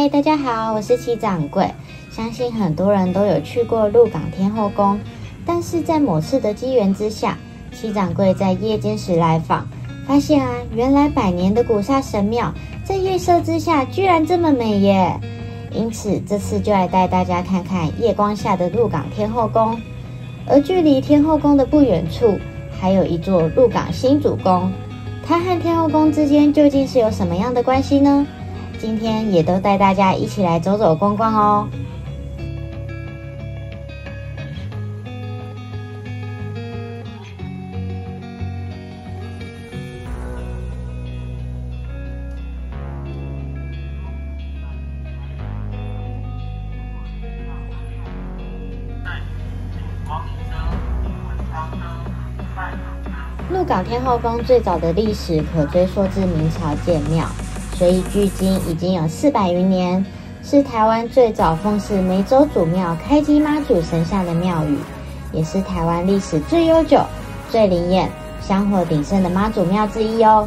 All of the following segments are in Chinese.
嗨，大家好，我是七掌柜。相信很多人都有去过鹿港天后宫，但是在某次的机缘之下，七掌柜在夜间时来访，发现啊，原来百年的古刹神庙在夜色之下居然这么美耶！因此这次就来带大家看看夜光下的鹿港天后宫。而距离天后宫的不远处，还有一座鹿港新主宫，它和天后宫之间究竟是有什么样的关系呢？今天也都带大家一起来走走逛逛哦。鹿港天后宫最早的历史可追溯至明朝建庙，所以距今已经有四百余年，是台湾最早奉祀梅州祖庙开基妈祖神像的庙宇，也是台湾历史最悠久、最灵验、香火鼎盛的妈祖庙之一哦。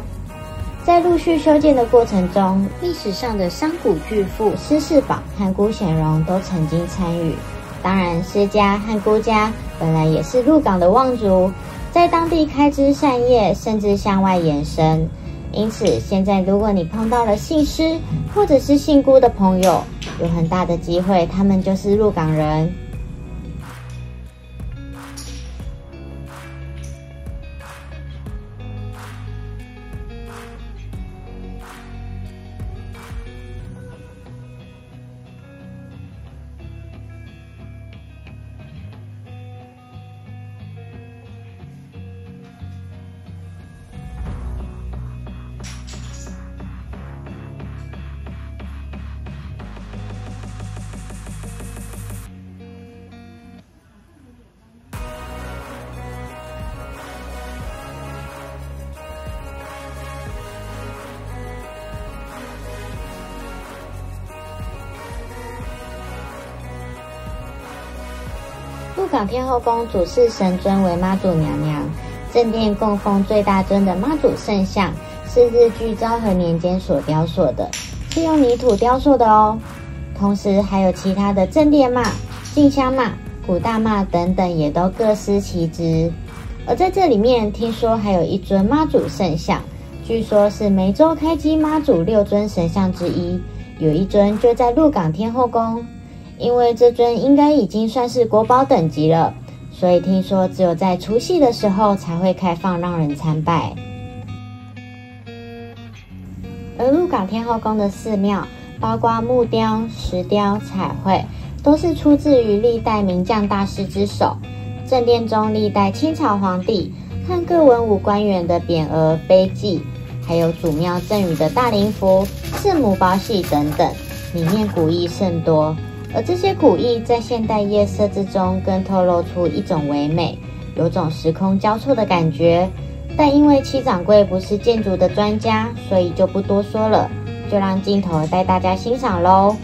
在陆续修建的过程中，历史上的商贾巨富施世宝和辜显荣都曾经参与。当然，施家和辜家本来也是鹿港的望族。在当地开枝散叶，甚至向外延伸。因此，现在如果你碰到了姓施或者是姓辜的朋友，有很大的机会，他们就是入港人。港天后宫主祀神尊为妈祖娘娘，正殿供奉最大尊的妈祖圣像，是日据昭和年间所雕塑的，是用泥土雕塑的哦。同时还有其他的正殿妈、进香妈、古大妈等等，也都各司其职。而在这里面，听说还有一尊妈祖圣像，据说是梅州开基妈祖六尊神像之一，有一尊就在鹿港天后宫。因为这尊应该已经算是国宝等级了，所以听说只有在除夕的时候才会开放让人参拜。而鹿港天后宫的寺庙，包括木雕、石雕、彩绘，都是出自于历代名将大师之手。正殿中历代清朝皇帝和各文武官员的匾额、碑记，还有祖庙赠予的大灵符、圣母宝玺等等，里面古意甚多。而这些古意在现代夜色之中，更透露出一种唯美，有种时空交错的感觉。但因为七掌柜不是建筑的专家，所以就不多说了，就让镜头带大家欣赏喽。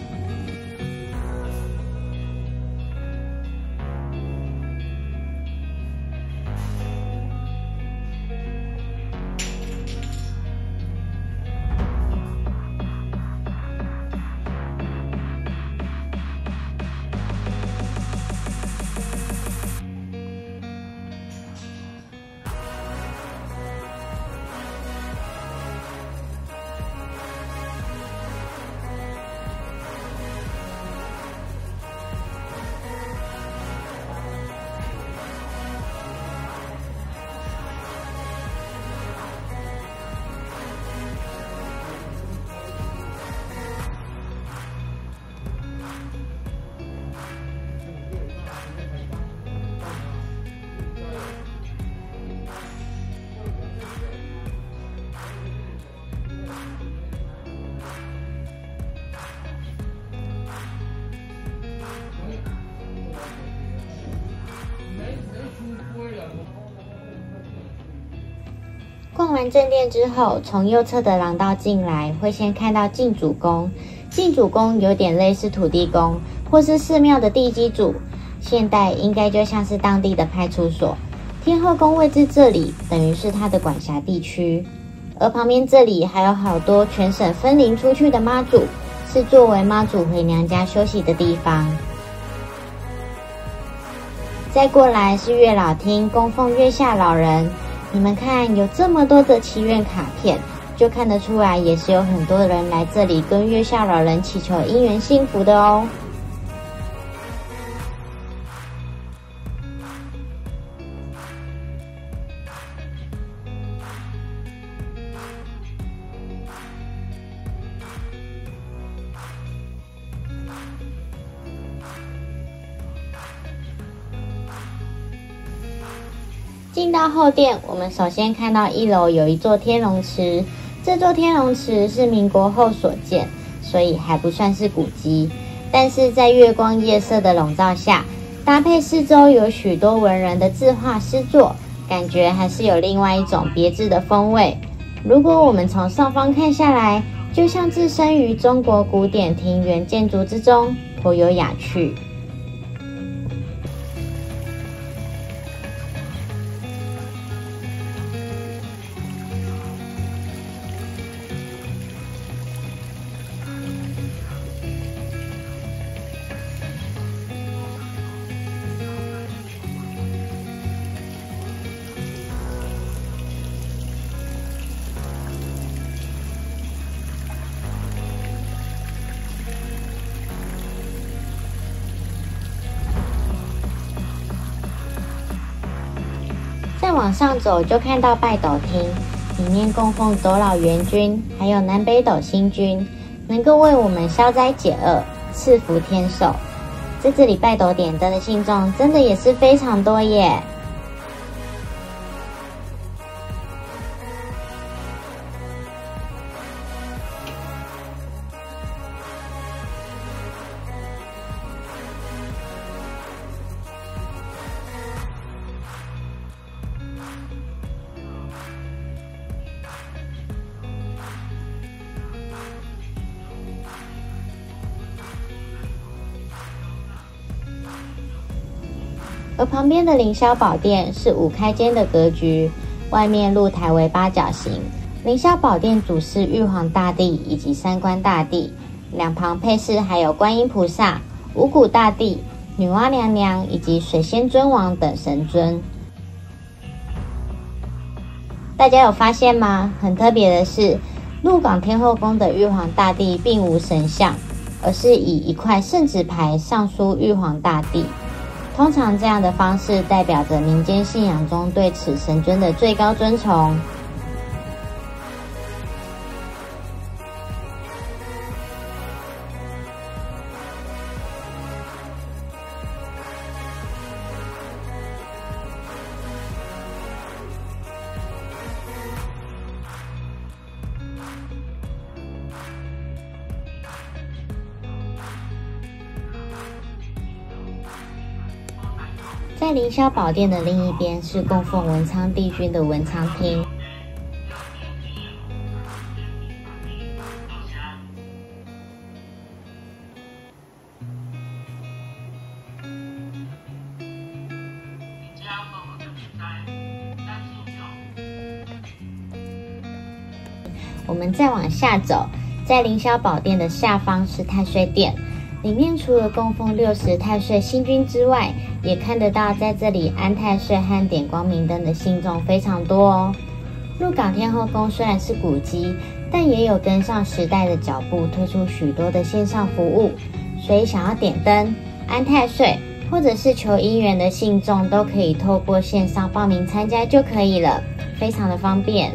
逛完正殿之后，从右侧的廊道进来，会先看到进主宫。进主宫有点类似土地公，或是寺庙的地基主。现代应该就像是当地的派出所。天后宫位置这里，等于是它的管辖地区。而旁边这里还有好多全省分灵出去的妈祖，是作为妈祖回娘家休息的地方。再过来是月老厅供奉月下老人，你们看有这么多的祈愿卡片，就看得出来也是有很多人来这里跟月下老人祈求姻缘幸福的哦。进到后殿，我们首先看到一楼有一座天龙池。这座天龙池是民国后所建，所以还不算是古迹。但是在月光夜色的笼罩下，搭配四周有许多文人的字画诗作，感觉还是有另外一种别致的风味。如果我们从上方看下来，就像置身于中国古典庭园建筑之中，颇有雅趣。往上走，就看到拜斗厅，里面供奉斗老元君，还有南北斗星君，能够为我们消灾解厄、赐福天寿。在这里拜斗点灯的信众，真的也是非常多耶。而旁边的凌霄宝殿是五开间的格局，外面露台为八角形。凌霄宝殿主祀玉皇大帝以及三官大帝，两旁配饰还有观音菩萨、五谷大帝、女娲娘娘以及水仙尊王等神尊。大家有发现吗？很特别的是，鹿港天后宫的玉皇大帝并无神像，而是以一块圣旨牌上书玉皇大帝。通常这样的方式代表着民间信仰中对此神尊的最高尊崇。在凌霄宝殿的另一边是供奉文昌帝君的文昌厅。我们再往下走，在凌霄宝殿的下方是太岁殿。里面除了供奉六十太岁星君之外，也看得到在这里安太岁和点光明灯的信众非常多哦。鹿港天后宫虽然是古迹，但也有跟上时代的脚步，推出许多的线上服务，所以想要点灯、安太岁或者是求姻缘的信众，都可以透过线上报名参加就可以了，非常的方便。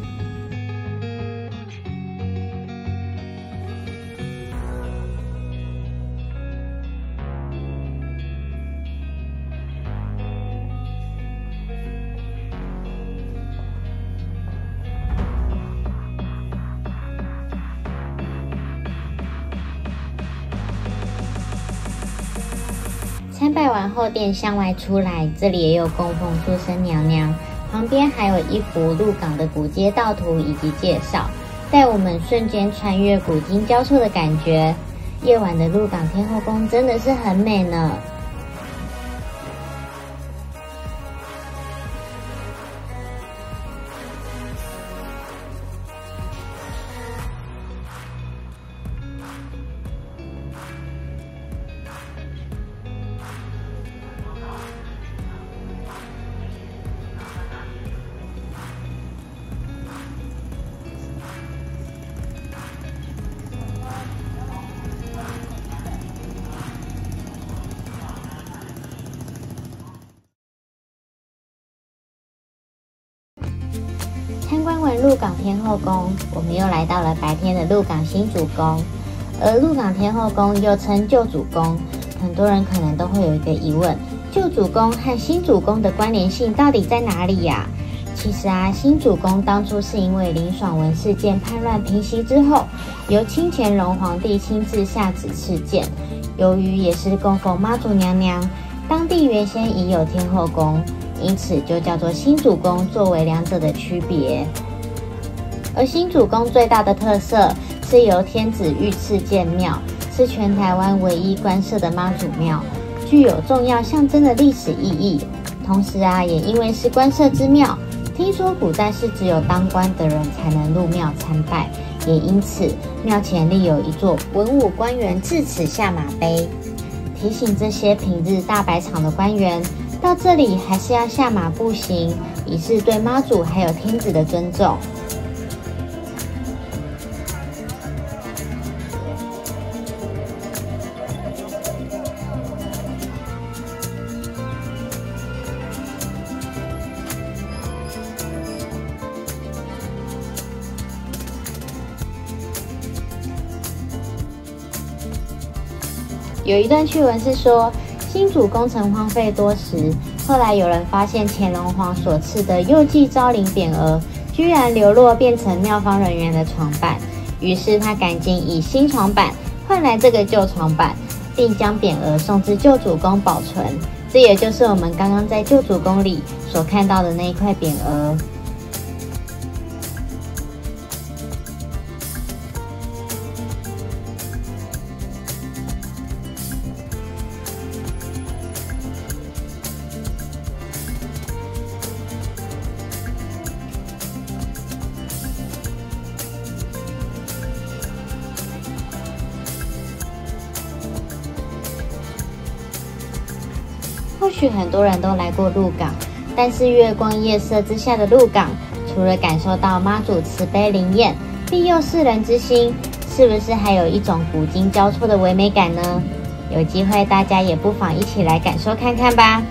参拜完后，便向外出来，这里也有供奉出生娘娘，旁边还有一幅鹿港的古街道图以及介绍，带我们瞬间穿越古今交错的感觉。夜晚的鹿港天后宫真的是很美呢。鹿港天后宫，我们又来到了白天的鹿港新主宫。而鹿港天后宫又称旧主宫，很多人可能都会有一个疑问：旧主宫和新主宫的关联性到底在哪里呀？其实啊，新主宫当初是因为林爽文事件叛乱平息之后，由清乾隆皇帝亲自下旨赐建。由于也是供奉妈祖娘娘，当地原先已有天后宫。因此就叫做新主宫，作为两者的区别。而新主宫最大的特色是由天子御赐建庙，是全台湾唯一官设的妈祖庙，具有重要象征的历史意义。同时啊，也因为是官设之庙，听说古代是只有当官的人才能入庙参拜，也因此庙前立有一座文武官员至此下马碑，提醒这些平日大摆场的官员。到这里还是要下马步行，以示对妈祖还有天子的尊重。有一段趣闻是说。新主工程荒废多时，后来有人发现乾隆皇所赐的右记昭陵匾额，居然流落变成庙方人员的床板，于是他赶紧以新床板换来这个旧床板，并将匾额送至旧主宫保存。这也就是我们刚刚在旧主宫里所看到的那一块匾额。或许很多人都来过鹿港，但是月光夜色之下的鹿港，除了感受到妈祖慈悲灵验、庇佑世人之心，是不是还有一种古今交错的唯美感呢？有机会大家也不妨一起来感受看看吧。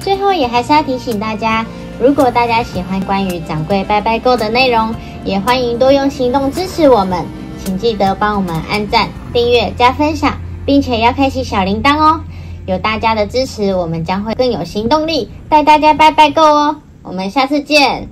最后也还是要提醒大家，如果大家喜欢关于掌柜拜拜购的内容，也欢迎多用行动支持我们，请记得帮我们按赞、订阅、加分享，并且要开启小铃铛哦。有大家的支持，我们将会更有行动力，带大家拜拜够哦！我们下次见。